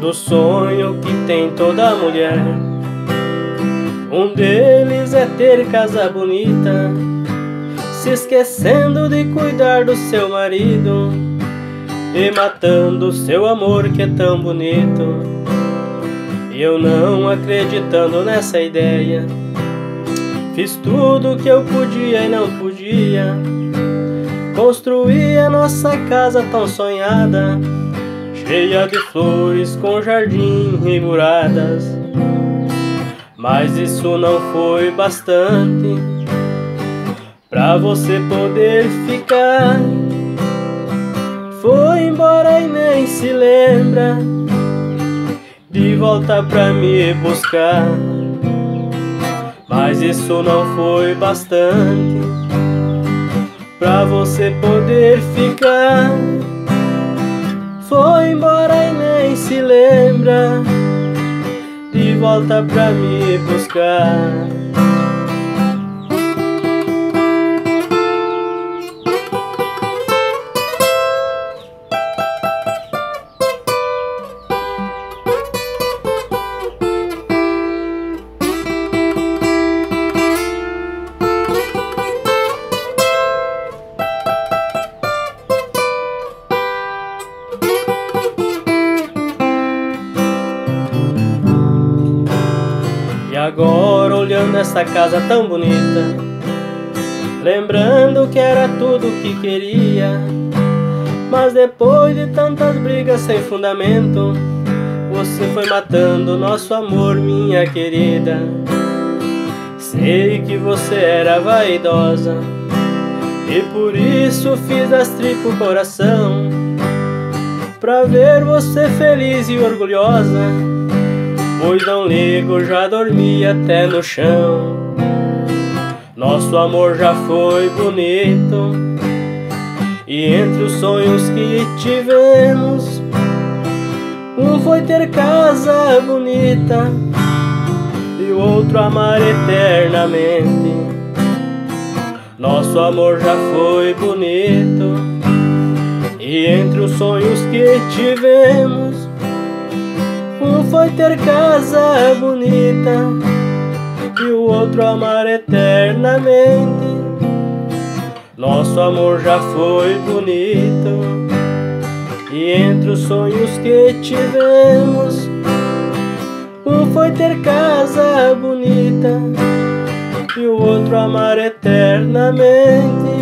do sonho que tem toda mulher. Um deles é ter casa bonita, se esquecendo de cuidar do seu marido e matando seu amor que é tão bonito. E eu não acreditando nessa ideia, fiz tudo que eu podia e não podia. Construí a nossa casa tão sonhada, cheia de flores com jardim e muradas. Mas isso não foi bastante pra você poder ficar. Foi embora e nem se lembra de voltar pra me buscar. Mas isso não foi bastante pra você poder ficar. Volta pra me buscar. Agora olhando essa casa tão bonita Lembrando que era tudo o que queria. Mas depois de tantas brigas sem fundamento Você foi matando nosso amor, minha querida. Sei que você era vaidosa E por isso fiz das tripas o coração Pra ver você feliz e orgulhosa Pois não ligo, já dormi até no chão. Nosso amor já foi bonito E entre os sonhos que tivemos Um foi ter casa bonita E o outro amar eternamente. Nosso amor já foi bonito E entre os sonhos que tivemos foi ter casa bonita e o outro amar eternamente. Nosso amor já foi bonito e entre os sonhos que tivemos, um foi ter casa bonita e o outro amar eternamente.